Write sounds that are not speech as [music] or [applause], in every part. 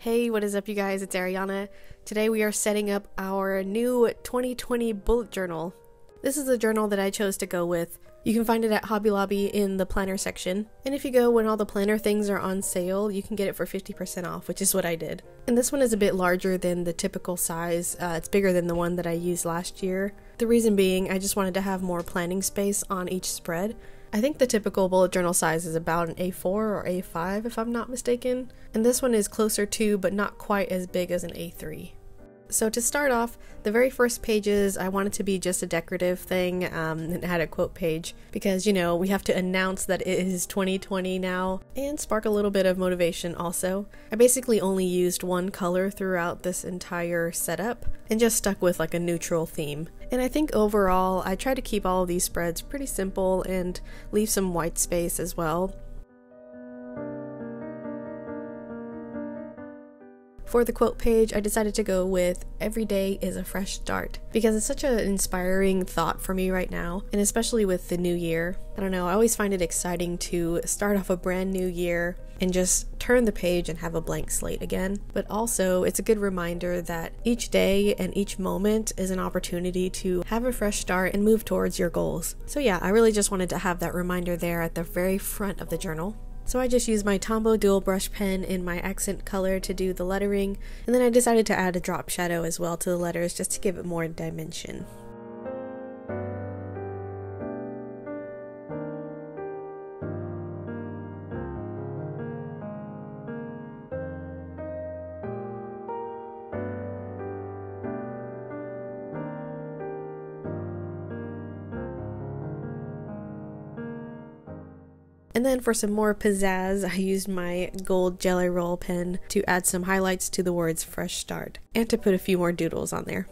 Hey, what is up, you guys? It's Arianna. Today we are setting up our new 2020 bullet journal. This is the journal that I chose to go with. You can find it at Hobby Lobby in the planner section. And if you go when all the planner things are on sale, you can get it for 50% off, which is what I did. And this one is a bit larger than the typical size. Uh, it's bigger than the one that I used last year. The reason being, I just wanted to have more planning space on each spread. I think the typical bullet journal size is about an A4 or A5 if I'm not mistaken, and this one is closer to but not quite as big as an A3. So to start off, the very first pages I wanted to be just a decorative thing um, and had a quote page because you know we have to announce that it is 2020 now and spark a little bit of motivation also. I basically only used one color throughout this entire setup and just stuck with like a neutral theme. And I think overall I try to keep all these spreads pretty simple and leave some white space as well. For the quote page, I decided to go with Every day is a fresh start because it's such an inspiring thought for me right now, and especially with the new year. I don't know, I always find it exciting to start off a brand new year and just turn the page and have a blank slate again. But also, it's a good reminder that each day and each moment is an opportunity to have a fresh start and move towards your goals. So, yeah, I really just wanted to have that reminder there at the very front of the journal. So I just used my Tombow dual brush pen in my accent color to do the lettering, and then I decided to add a drop shadow as well to the letters just to give it more dimension. And then for some more pizzazz, I used my gold Gelly Roll pen to add some highlights to the words Fresh Start and to put a few more doodles on there.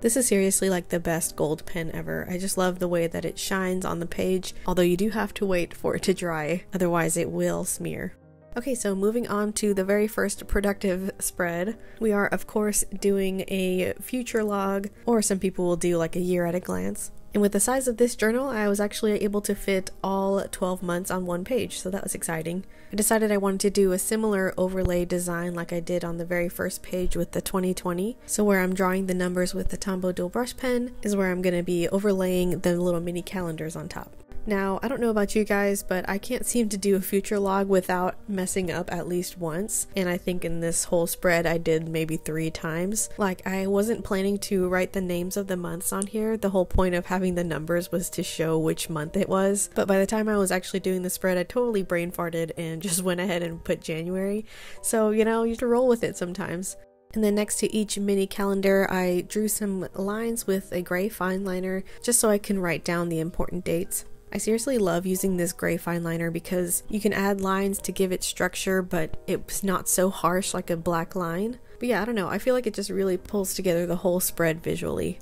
This is seriously like the best gold pen ever. I just love the way that it shines on the page, although you do have to wait for it to dry, otherwise it will smear. Okay, so moving on to the very first productive spread, we are of course doing a future log, or some people will do like a year at a glance. And with the size of this journal, I was actually able to fit all 12 months on one page, so that was exciting. I decided I wanted to do a similar overlay design like I did on the very first page with the 2020. So where I'm drawing the numbers with the Tombow dual brush pen is where I'm going to be overlaying the little mini calendars on top. Now, I don't know about you guys, but I can't seem to do a future log without messing up at least once. And I think in this whole spread, I did maybe three times. Like, I wasn't planning to write the names of the months on here. The whole point of having the numbers was to show which month it was. But by the time I was actually doing the spread, I totally brain farted and [laughs] just went ahead and put January. So, you know, you have to roll with it sometimes. And then next to each mini calendar, I drew some lines with a gray fine liner just so I can write down the important dates. I seriously love using this gray fine liner because you can add lines to give it structure, but it's not so harsh like a black line. But yeah, I don't know, I feel like it just really pulls together the whole spread visually.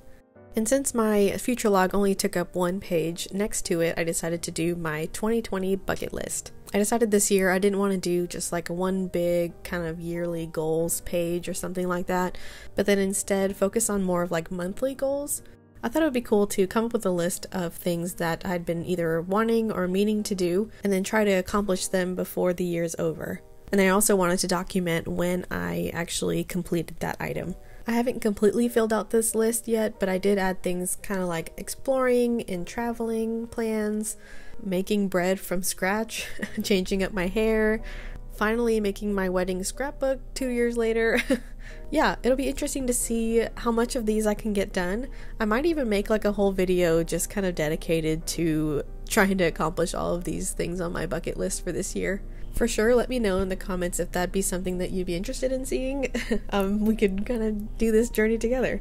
And since my future log only took up one page, next to it I decided to do my 2020 bucket list. I decided this year I didn't want to do just like one big kind of yearly goals page or something like that, but then instead focus on more of like monthly goals. I thought it would be cool to come up with a list of things that I'd been either wanting or meaning to do and then try to accomplish them before the year's over. And I also wanted to document when I actually completed that item. I haven't completely filled out this list yet, but I did add things kind of like exploring and traveling plans, making bread from scratch, [laughs] changing up my hair, finally making my wedding scrapbook two years later. [laughs] yeah, it'll be interesting to see how much of these I can get done. I might even make like a whole video just kind of dedicated to trying to accomplish all of these things on my bucket list for this year. For sure, let me know in the comments if that'd be something that you'd be interested in seeing. [laughs] um, we could kind of do this journey together.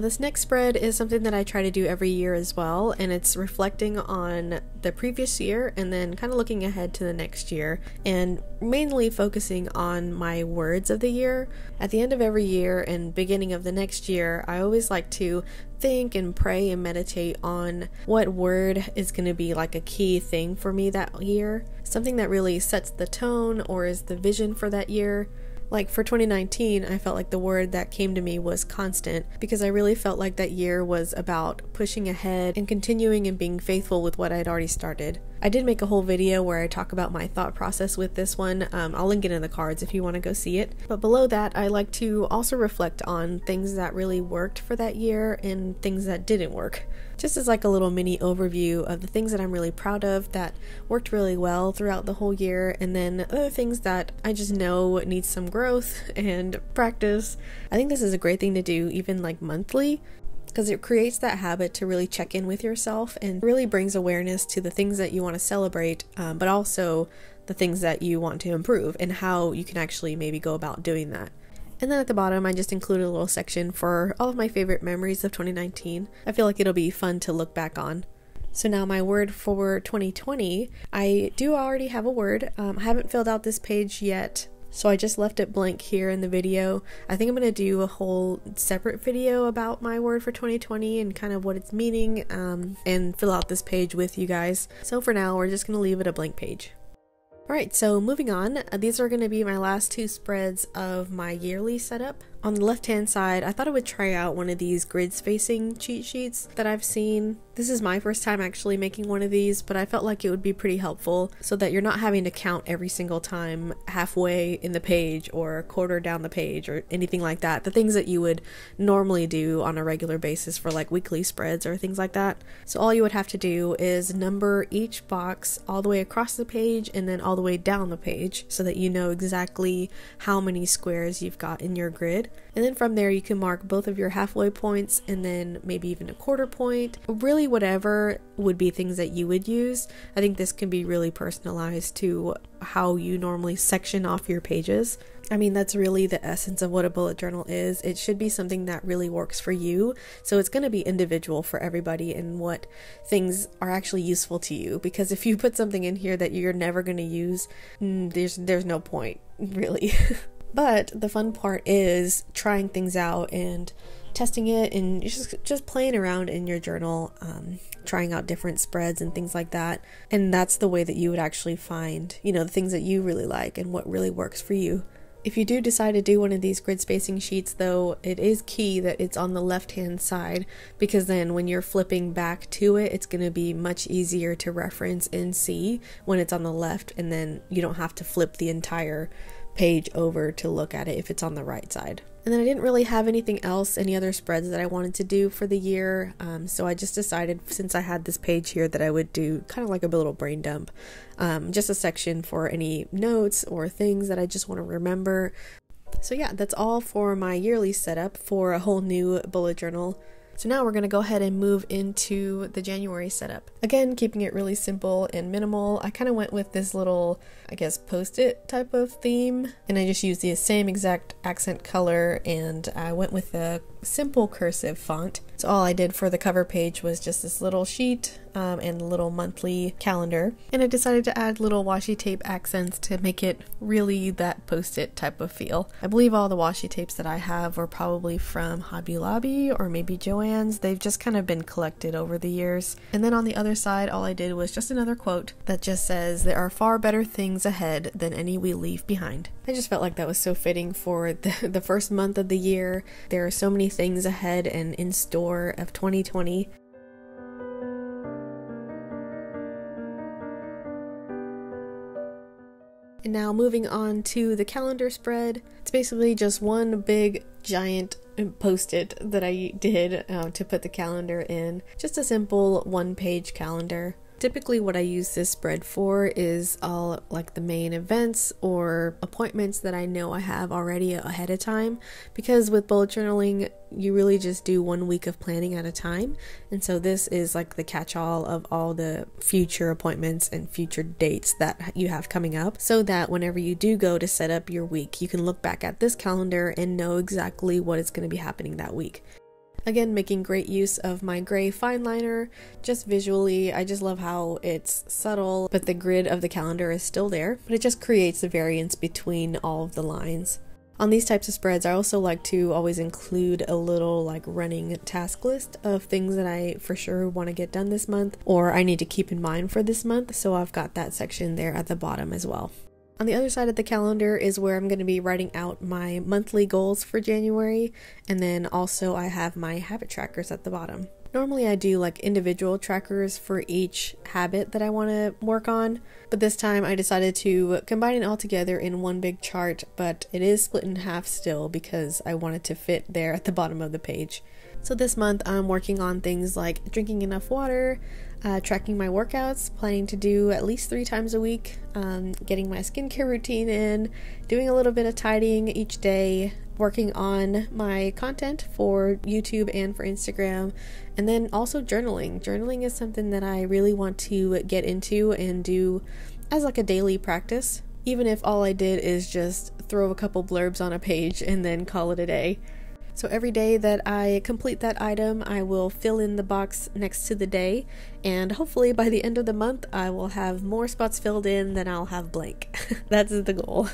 Now, this next spread is something that I try to do every year as well, and it's reflecting on the previous year and then kind of looking ahead to the next year, and mainly focusing on my words of the year. At the end of every year and beginning of the next year, I always like to think and pray and meditate on what word is going to be like a key thing for me that year, something that really sets the tone or is the vision for that year. Like for 2019, I felt like the word that came to me was constant because I really felt like that year was about pushing ahead and continuing and being faithful with what I'd already started. I did make a whole video where I talk about my thought process with this one. Um, I'll link it in the cards if you want to go see it. But below that, I like to also reflect on things that really worked for that year and things that didn't work just as like a little mini overview of the things that I'm really proud of that worked really well throughout the whole year, and then other things that I just know need some growth [laughs] and practice. I think this is a great thing to do, even like monthly, because it creates that habit to really check in with yourself and really brings awareness to the things that you want to celebrate, um, but also the things that you want to improve and how you can actually maybe go about doing that. And then at the bottom, I just included a little section for all of my favorite memories of 2019. I feel like it'll be fun to look back on. So now my word for 2020, I do already have a word. Um, I haven't filled out this page yet, so I just left it blank here in the video. I think I'm going to do a whole separate video about my word for 2020 and kind of what it's meaning um, and fill out this page with you guys. So for now, we're just going to leave it a blank page. Alright, so moving on, uh, these are going to be my last two spreads of my yearly setup. On the left hand side, I thought I would try out one of these grid spacing cheat sheets that I've seen. This is my first time actually making one of these, but I felt like it would be pretty helpful so that you're not having to count every single time halfway in the page or a quarter down the page or anything like that. The things that you would normally do on a regular basis for like weekly spreads or things like that. So all you would have to do is number each box all the way across the page and then all the way down the page so that you know exactly how many squares you've got in your grid. And then from there, you can mark both of your halfway points and then maybe even a quarter point. Really, whatever would be things that you would use. I think this can be really personalized to how you normally section off your pages. I mean, that's really the essence of what a bullet journal is. It should be something that really works for you. So it's going to be individual for everybody and what things are actually useful to you. Because if you put something in here that you're never going to use, mm, there's there's no point, [laughs] really. But the fun part is trying things out and testing it and just just playing around in your journal, um, trying out different spreads and things like that. And that's the way that you would actually find, you know, the things that you really like and what really works for you. If you do decide to do one of these grid spacing sheets, though, it is key that it's on the left hand side because then when you're flipping back to it, it's going to be much easier to reference and see when it's on the left, and then you don't have to flip the entire page over to look at it if it's on the right side. And then I didn't really have anything else, any other spreads that I wanted to do for the year. Um, so I just decided, since I had this page here, that I would do kind of like a little brain dump. Um, just a section for any notes or things that I just want to remember. So yeah, that's all for my yearly setup for a whole new bullet journal. So now we're going to go ahead and move into the January setup. Again, keeping it really simple and minimal. I kind of went with this little, I guess, post-it type of theme. And I just used the same exact accent color and I went with a simple cursive font. So all I did for the cover page was just this little sheet um, and little monthly calendar. And I decided to add little washi tape accents to make it really that post-it type of feel. I believe all the washi tapes that I have were probably from Hobby Lobby or maybe Joann's. They've just kind of been collected over the years. And then on the other side, all I did was just another quote that just says, There are far better things ahead than any we leave behind. I just felt like that was so fitting for [laughs] the, the first month of the year. There are so many things ahead and in store of 2020. And now moving on to the calendar spread. It's basically just one big giant post it that I did uh, to put the calendar in. Just a simple one page calendar. Typically, what I use this spread for is all like the main events or appointments that I know I have already ahead of time. Because with bullet journaling, you really just do one week of planning at a time. And so, this is like the catch all of all the future appointments and future dates that you have coming up. So that whenever you do go to set up your week, you can look back at this calendar and know exactly what is going to be happening that week. Again, making great use of my gray fine liner. Just visually, I just love how it's subtle, but the grid of the calendar is still there, but it just creates the variance between all of the lines. On these types of spreads, I also like to always include a little like running task list of things that I for sure want to get done this month or I need to keep in mind for this month. So I've got that section there at the bottom as well. On the other side of the calendar is where I'm going to be writing out my monthly goals for January, and then also I have my habit trackers at the bottom. Normally, I do like individual trackers for each habit that I want to work on, but this time I decided to combine it all together in one big chart, but it is split in half still because I wanted to fit there at the bottom of the page. So this month I'm working on things like drinking enough water, uh, tracking my workouts, planning to do at least three times a week, um, getting my skincare routine in, doing a little bit of tidying each day, working on my content for YouTube and for Instagram, and then also journaling. Journaling is something that I really want to get into and do as like a daily practice, even if all I did is just throw a couple blurbs on a page and then call it a day. So every day that I complete that item, I will fill in the box next to the day, and hopefully by the end of the month, I will have more spots filled in than I'll have blank. [laughs] That's the goal.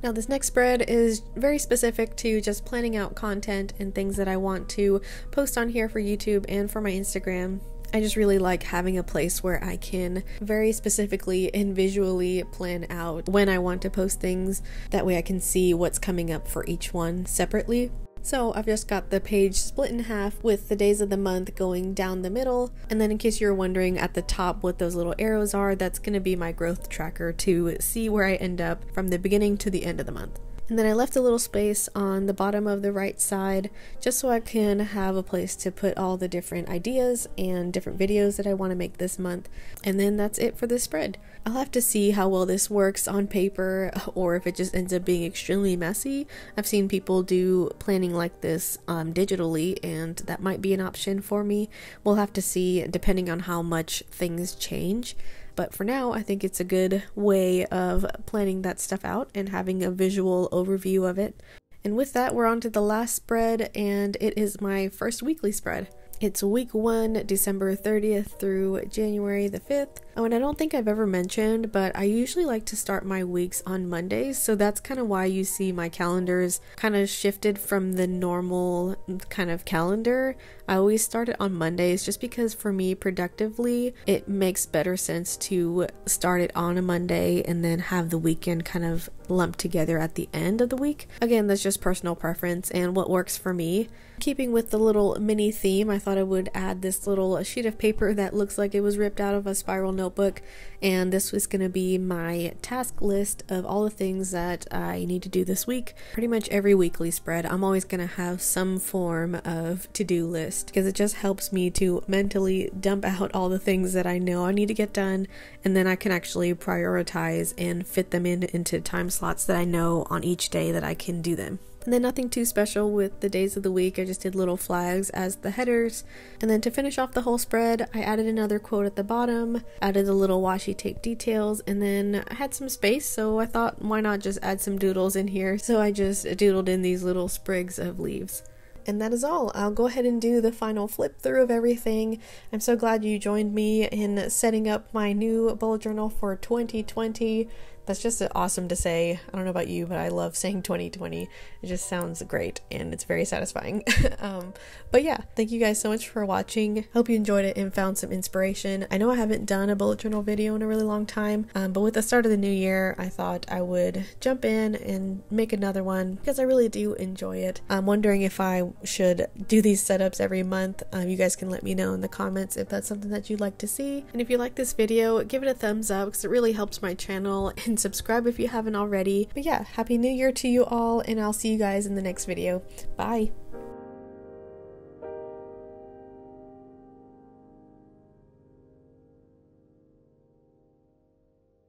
Now, this next spread is very specific to just planning out content and things that I want to post on here for YouTube and for my Instagram. I just really like having a place where I can very specifically and visually plan out when I want to post things. That way I can see what's coming up for each one separately. So I've just got the page split in half with the days of the month going down the middle. And then in case you're wondering at the top what those little arrows are, that's going to be my growth tracker to see where I end up from the beginning to the end of the month. And then I left a little space on the bottom of the right side just so I can have a place to put all the different ideas and different videos that I want to make this month. And then that's it for this spread. I'll have to see how well this works on paper [laughs] or if it just ends up being extremely messy. I've seen people do planning like this um, digitally, and that might be an option for me. We'll have to see depending on how much things change. But for now, I think it's a good way of planning that stuff out and having a visual overview of it. And with that, we're on to the last spread, and it is my first weekly spread. It's week one, December 30th through January the 5th. Oh, and I don't think I've ever mentioned, but I usually like to start my weeks on Mondays, so that's kind of why you see my calendars kind of shifted from the normal kind of calendar. I always start it on Mondays just because for me, productively, it makes better sense to start it on a Monday and then have the weekend kind of lumped together at the end of the week. Again, that's just personal preference and what works for me. Keeping with the little mini theme, I thought I would add this little sheet of paper that looks like it was ripped out of a spiral notebook and this was going to be my task list of all the things that I need to do this week. Pretty much every weekly spread, I'm always going to have some form of to do list because it just helps me to mentally dump out all the things that I know I need to get done, and then I can actually prioritize and fit them in into time slots that I know on each day that I can do them. And then nothing too special with the days of the week. I just did little flags as the headers. And then to finish off the whole spread, I added another quote at the bottom, added the little washi tape details, and then I had some space, so I thought why not just add some doodles in here. So I just doodled in these little sprigs of leaves. And that is all. I'll go ahead and do the final flip through of everything. I'm so glad you joined me in setting up my new bullet journal for 2020 that's just awesome to say. I don't know about you, but I love saying 2020. It just sounds great and it's very satisfying. [laughs] um, but yeah, thank you guys so much for watching. Hope you enjoyed it and found some inspiration. I know I haven't done a bullet journal video in a really long time, um, but with the start of the new year, I thought I would jump in and make another one because I really do enjoy it. I'm wondering if I should do these setups every month. Um, you guys can let me know in the comments if that's something that you'd like to see. And if you like this video, give it a thumbs up because it really helps my channel [laughs] subscribe if you haven't already. But yeah, Happy New Year to you all, and I'll see you guys in the next video. Bye!